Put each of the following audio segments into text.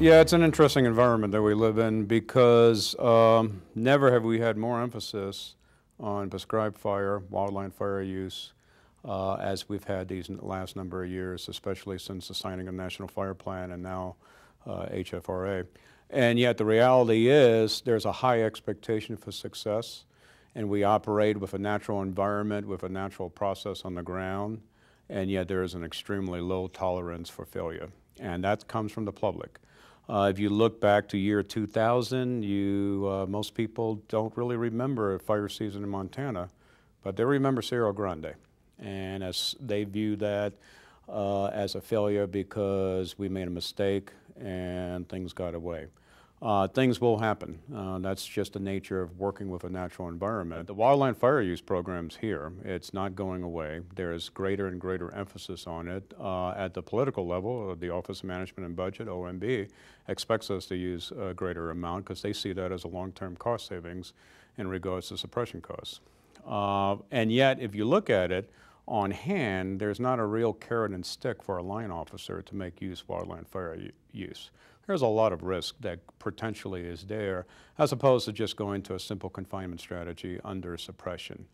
Yeah, it's an interesting environment that we live in because um, never have we had more emphasis on prescribed fire, wildland fire use, uh, as we've had these last number of years, especially since the signing of National Fire Plan and now uh, HFRA. And yet the reality is there's a high expectation for success and we operate with a natural environment, with a natural process on the ground, and yet there is an extremely low tolerance for failure. And that comes from the public. Uh, if you look back to year 2000, you, uh, most people don't really remember a fire season in Montana, but they remember Cerro Grande. And as they view that uh, as a failure because we made a mistake and things got away. Uh, things will happen. Uh, that's just the nature of working with a natural environment. The wildland fire use program's here. It's not going away. There's greater and greater emphasis on it. Uh, at the political level, uh, the Office of Management and Budget, OMB, expects us to use a greater amount because they see that as a long-term cost savings in regards to suppression costs. Uh, and yet, if you look at it, on hand, there's not a real carrot and stick for a line officer to make use of wildland fire use there's a lot of risk that potentially is there, as opposed to just going to a simple confinement strategy under suppression.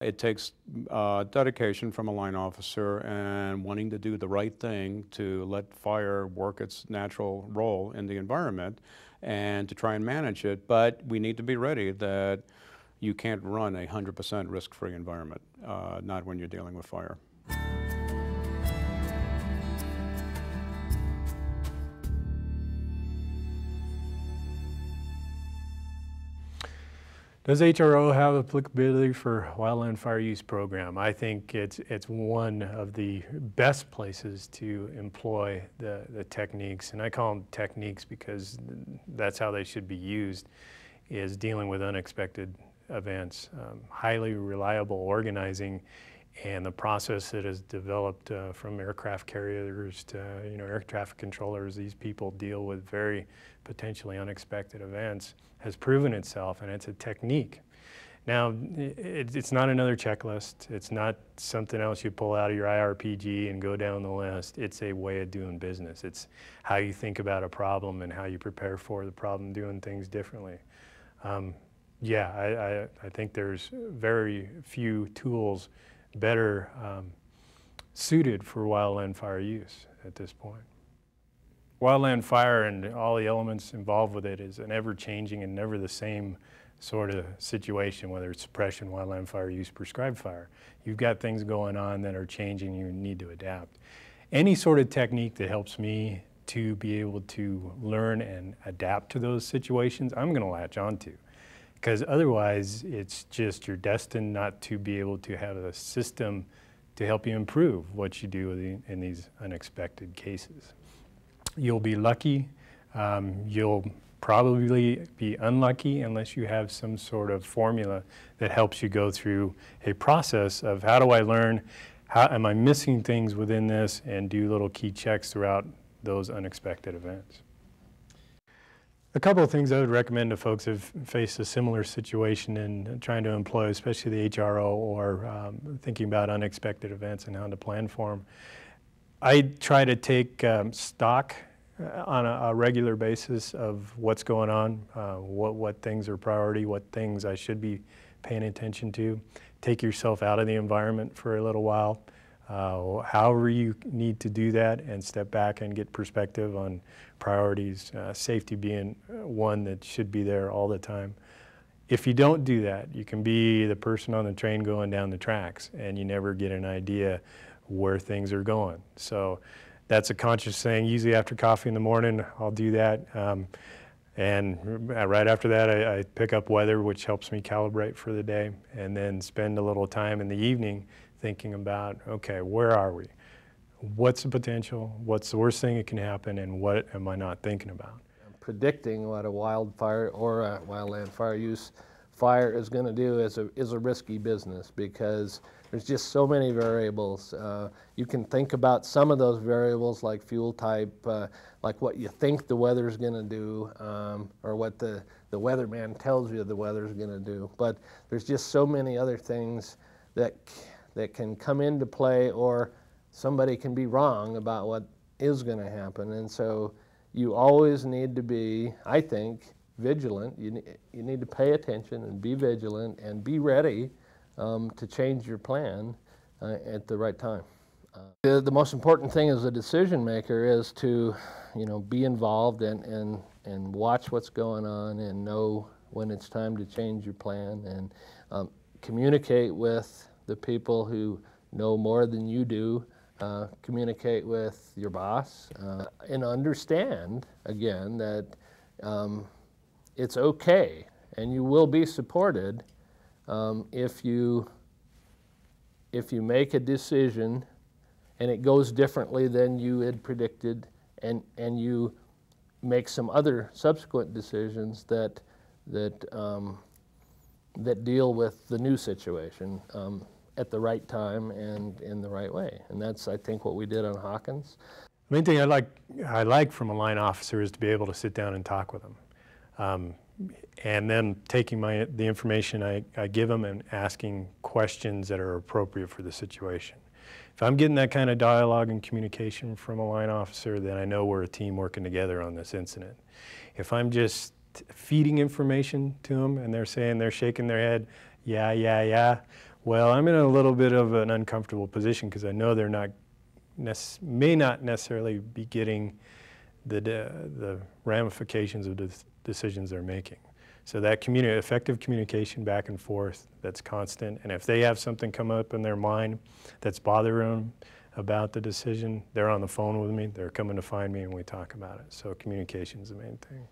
It takes uh, dedication from a line officer and wanting to do the right thing to let fire work its natural role in the environment and to try and manage it. But we need to be ready that you can't run a 100% risk-free environment, uh, not when you're dealing with fire. Does HRO have applicability for wildland fire use program? I think it's, it's one of the best places to employ the, the techniques, and I call them techniques because that's how they should be used, is dealing with unexpected events. Um, highly reliable organizing and the process that has developed uh, from aircraft carriers to you know air traffic controllers, these people deal with very potentially unexpected events, has proven itself, and it's a technique. Now, it, it's not another checklist. It's not something else you pull out of your IRPG and go down the list. It's a way of doing business. It's how you think about a problem and how you prepare for the problem, doing things differently. Um, yeah, I, I, I think there's very few tools better um, suited for wildland fire use at this point. Wildland fire and all the elements involved with it is an ever-changing and never the same sort of situation, whether it's suppression, wildland fire use, prescribed fire. You've got things going on that are changing, you need to adapt. Any sort of technique that helps me to be able to learn and adapt to those situations, I'm gonna latch onto because otherwise it's just you're destined not to be able to have a system to help you improve what you do in these unexpected cases. You'll be lucky, um, you'll probably be unlucky unless you have some sort of formula that helps you go through a process of how do I learn, how am I missing things within this, and do little key checks throughout those unexpected events. A couple of things I would recommend to folks who've faced a similar situation in trying to employ, especially the HRO or um, thinking about unexpected events and how to plan for them. I try to take um, stock uh, on a, a, regular basis of what's going on, uh, what, what things are priority, what things I should be paying attention to. Take yourself out of the environment for a little while. Uh, however you need to do that and step back and get perspective on priorities, uh, safety being uh, one that should be there all the time. If you don't do that, you can be the person on the train going down the tracks and you never get an idea where things are going. So that's a conscious thing. Usually after coffee in the morning, I'll do that. Um, and right after that, I, I, pick up weather, which helps me calibrate for the day, and then spend a little time in the evening thinking about, okay, where are we? What's the potential? What's the worst thing that can happen? And what am I not thinking about? Predicting what a wildfire or a wildland fire use fire is going to do is a, is a risky business because there's just so many variables. Uh, you can think about some of those variables like fuel type, uh, like what you think the weather's going to do, um, or what the, the weatherman tells you the weather's going to do. But there's just so many other things that that can come into play or somebody can be wrong about what is going to happen. And so you always need to be, I think, vigilant. You, you need to pay attention and be vigilant and be ready um, to change your plan uh, at the right time. Uh, the, the most important thing as a decision maker is to, you know, be involved and, and, and watch what's going on and know when it's time to change your plan and um, communicate with the people who know more than you do. Uh, communicate with your boss uh, and understand again that um, it's okay and you will be supported um, if you if you make a decision and it goes differently than you had predicted and and you make some other subsequent decisions that that um, that deal with the new situation um, at the right time and in the right way and that's I think what we did on Hawkins The main thing I like, I like from a line officer is to be able to sit down and talk with them. Um, and then taking my, the information I, I give them and asking questions that are appropriate for the situation. If I'm getting that kind of dialogue and communication from a line officer, then I know we're a team working together on this incident. If I'm just feeding information to them and they're saying, they're shaking their head, yeah, yeah, yeah, well, I'm in a little bit of an uncomfortable position because I know they're not may not necessarily be getting the, the ramifications of the decisions they're making. So that communi- effective communication back and forth that's constant, and if they have something come up in their mind that's bothering them about the decision, they're on the phone with me, they're coming to find me, and we talk about it. So communication is the main thing.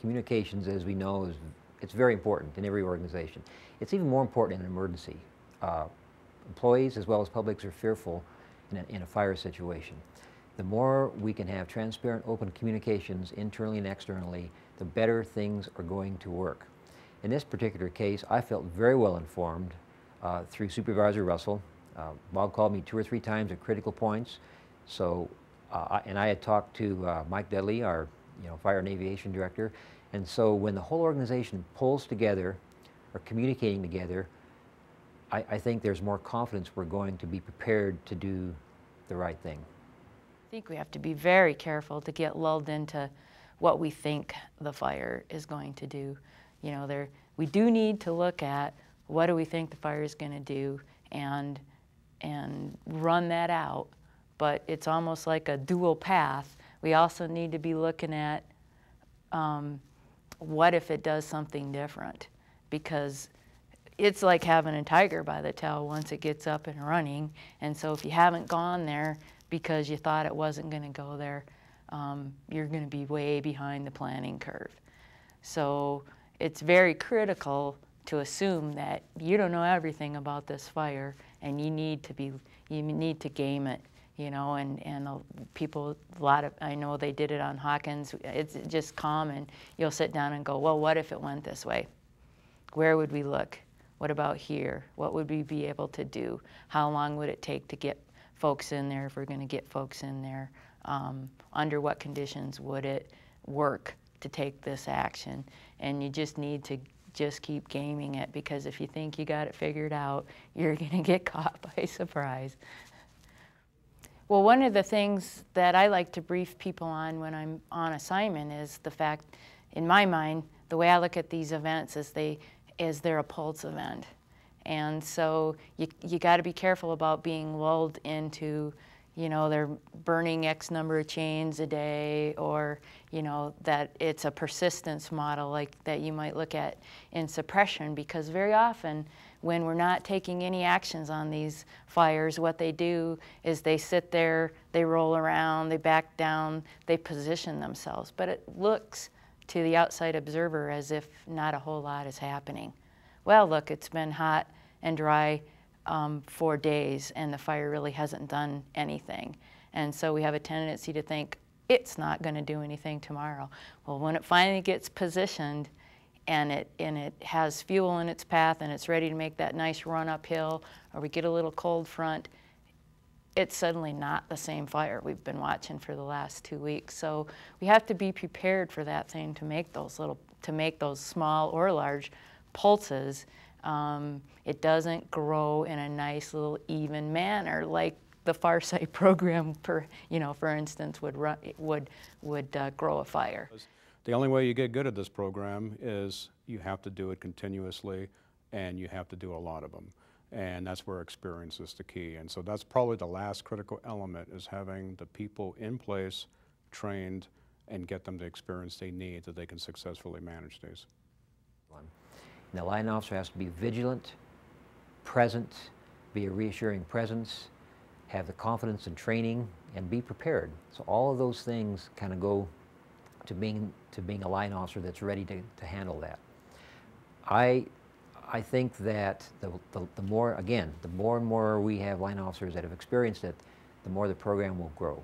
Communications, as we know, is it's very important in every organization. It's even more important in an emergency. Uh, employees as well as publics are fearful in a, in a fire situation. The more we can have transparent, open communications internally and externally, the better things are going to work. In this particular case, I felt very well informed uh, through Supervisor Russell. Uh, Bob called me two or three times at critical points. So, uh, and I had talked to uh, Mike Dudley, our you know, fire and aviation director. And so when the whole organization pulls together or communicating together, I, I think there's more confidence we're going to be prepared to do the right thing. I think we have to be very careful to get lulled into what we think the fire is going to do. You know, there we do need to look at what do we think the fire is going to do and and run that out. But it's almost like a dual path. We also need to be looking at um, what if it does something different? Because it's like having a tiger by the tail once it gets up and running. And so if you haven't gone there because you thought it wasn't going to go there, um, you're going to be way behind the planning curve. So it's very critical to assume that you don't know everything about this fire and you need to be you need to game it you know and and people a lot of i know they did it on hawkins it's just common you'll sit down and go well what if it went this way where would we look what about here? What would we be able to do? How long would it take to get folks in there if we're going to get folks in there? Um, under what conditions would it work to take this action? And you just need to just keep gaming it because if you think you got it figured out you're going to get caught by surprise. Well, one of the things that I like to brief people on when I'm on assignment is the fact, in my mind, the way I look at these events is they is they're a pulse event, and so you you got to be careful about being lulled into, you know, they're burning X number of chains a day, or you know that it's a persistence model like that you might look at in suppression, because very often when we're not taking any actions on these fires, what they do is they sit there, they roll around, they back down, they position themselves. But it looks to the outside observer as if not a whole lot is happening. Well, look, it's been hot and dry um, for days, and the fire really hasn't done anything. And so we have a tendency to think it's not going to do anything tomorrow. Well, when it finally gets positioned, and it and it has fuel in its path and it's ready to make that nice run uphill or we get a little cold front it's suddenly not the same fire we've been watching for the last two weeks so we have to be prepared for that thing to make those little to make those small or large pulses um, it doesn't grow in a nice little even manner like the FARSITE program, for, you know, for instance, would run, would, would uh, grow a fire. The only way you get good at this program is you have to do it continuously and you have to do a lot of them. And that's where experience is the key. And so that's probably the last critical element is having the people in place, trained, and get them the experience they need that they can successfully manage these. the line officer has to be vigilant, present, be a reassuring presence, have the confidence and training, and be prepared. So all of those things kind of go to being to being a line officer that's ready to, to handle that. I I think that the, the, the more again, the more and more we have line officers that have experienced it, the more the program will grow.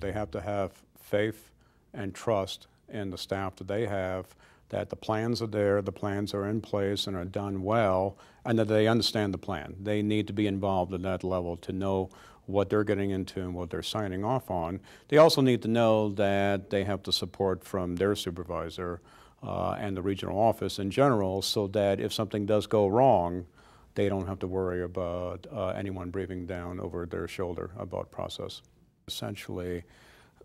They have to have faith and trust in the staff that they have, that the plans are there, the plans are in place and are done well, and that they understand the plan. They need to be involved at that level to know what they're getting into and what they're signing off on. They also need to know that they have the support from their supervisor uh, and the regional office in general, so that if something does go wrong, they don't have to worry about uh, anyone breathing down over their shoulder about process. Essentially,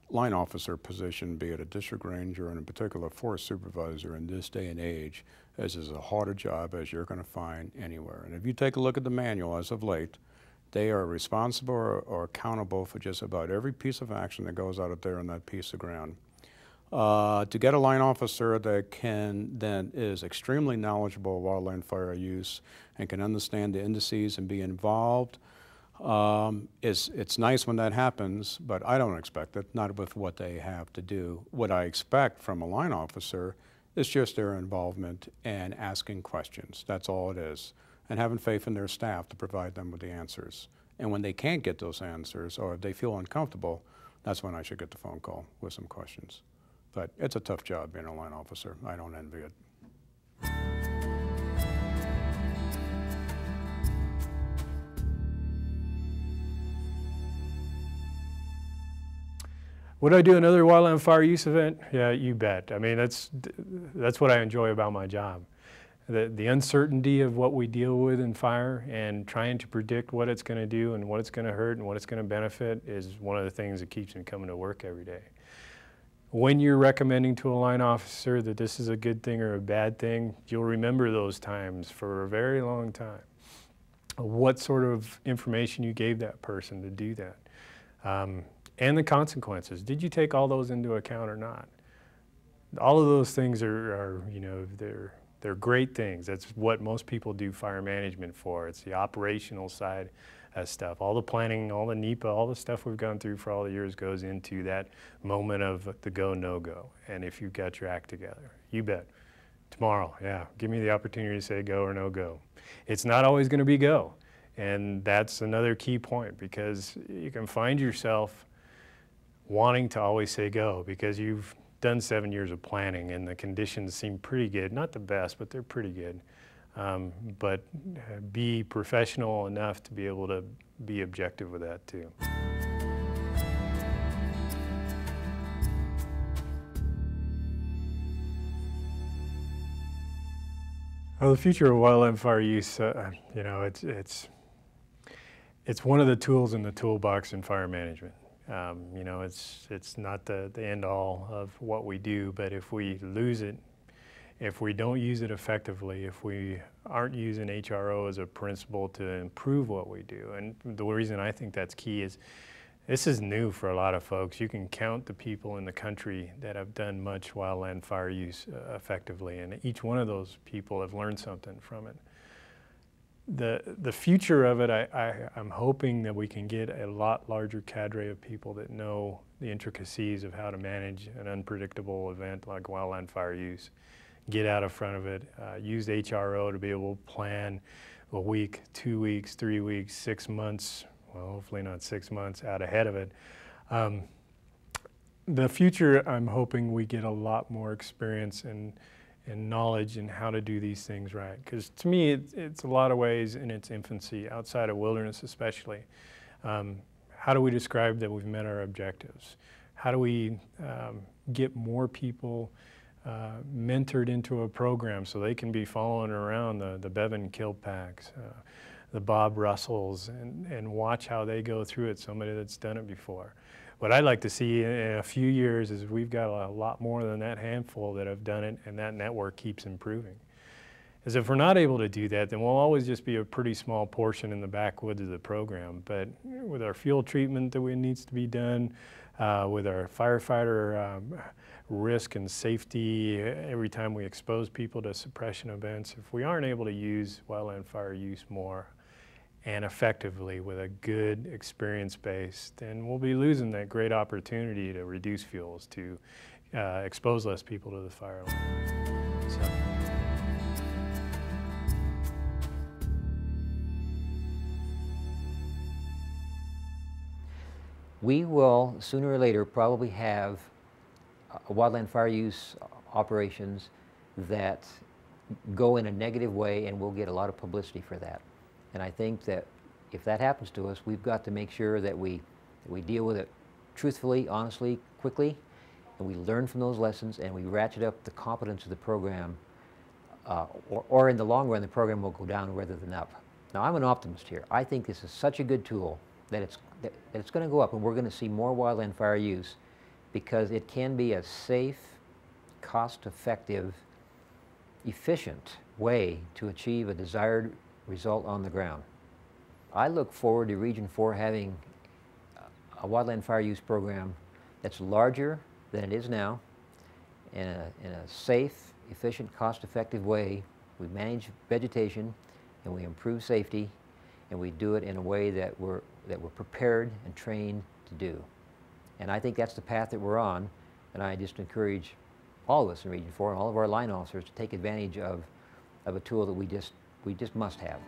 line officer position, be it a district ranger and in particular forest supervisor in this day and age, is as a harder job as you're going to find anywhere. And if you take a look at the manual as of late, they are responsible or, or accountable for just about every piece of action that goes out of there on that piece of ground. Uh, to get a line officer that can that is extremely knowledgeable of wildland fire use and can understand the indices and be involved um, is it's nice when that happens, but I don't expect it, not with what they have to do. What I expect from a line officer is just their involvement and asking questions. That's all it is. And having faith in their staff to provide them with the answers. And when they can't get those answers or they feel uncomfortable, that's when I should get the phone call with some questions. But it's a tough job being a line officer. I don't envy it. Would I do another wildland fire use event? Yeah, you bet. I mean, that's that's what I enjoy about my job. The, the uncertainty of what we deal with in fire and trying to predict what it's going to do and what it's going to hurt and what it's going to benefit is one of the things that keeps me coming to work every day. When you're recommending to a line officer that this is a good thing or a bad thing, you'll remember those times for a very long time. What sort of information you gave that person to do that. Um, and the consequences. Did you take all those into account or not? All of those things are, are, you know, they're they're great things. That's what most people do fire management for. It's the operational side of stuff. All the planning, all the NEPA, all the stuff we've gone through for all the years goes into that moment of the go no go. And if you've got your act together, you bet. Tomorrow, yeah, give me the opportunity to say go or no go. It's not always going to be go. And that's another key point because you can find yourself wanting to always say go because you've done seven years of planning and the conditions seem pretty good. Not the best, but they're pretty good. Um, but uh, be professional enough to be able to be objective with that too. Well, the future of wildland fire use, uh, you know, it's, it's, it's one of the tools in the toolbox in fire management. Um, you know, it's, it's not the, the end all of what we do, but if we lose it, if we don't use it effectively, if we aren't using HRO as a principle to improve what we do, and the reason I think that's key is this is new for a lot of folks. You can count the people in the country that have done much wildland fire use uh, effectively, and each one of those people have learned something from it the the future of it, I, I, am hoping that we can get a lot larger cadre of people that know the intricacies of how to manage an unpredictable event like wildland fire use, get out of front of it, uh, use HRO to be able to plan a week, two weeks, three weeks, six months, well, hopefully not six months out ahead of it. Um, the future, I'm hoping we get a lot more experience in and knowledge and how to do these things right. Because to me, it, it's a lot of ways in its infancy, outside of wilderness especially. Um, how do we describe that we've met our objectives? How do we um, get more people uh, mentored into a program so they can be following around the, the Bevan Kilpacks, uh, the Bob Russells, and, and watch how they go through it, somebody that's done it before. What I'd like to see in, a few years is we've got a lot more than that handful that have done it, and that network keeps improving. Is if we're not able to do that, then we'll always just be a pretty small portion in the backwoods of the program. But with our fuel treatment that we, needs to be done, uh, with our firefighter um, risk and safety every time we expose people to suppression events, if we aren't able to use wildland fire use more and effectively with a good experience base, then we'll be losing that great opportunity to reduce fuels, to uh, expose less people to the fire. So. We will sooner or later probably have uh, wildland fire use operations that go in a negative way and we'll get a lot of publicity for that. And I think that if that happens to us, we've got to make sure that we, that we deal with it truthfully, honestly, quickly, and we learn from those lessons and we ratchet up the competence of the program, uh, or, or in the long run, the program will go down rather than up. Now, I'm an optimist here. I think this is such a good tool that it's, that, it's going to go up and we're going to see more wildland fire use because it can be a safe, cost-effective, efficient way to achieve a desired result on the ground. I look forward to Region 4 having a wildland fire use program that's larger than it is now in a, in a safe, efficient, cost-effective way. We manage vegetation and we improve safety and we do it in a way that we're, that we're prepared and trained to do. And I think that's the path that we're on, and I just encourage all of us in Region 4 and all of our line officers to take advantage of, of a tool that we just, we just must have.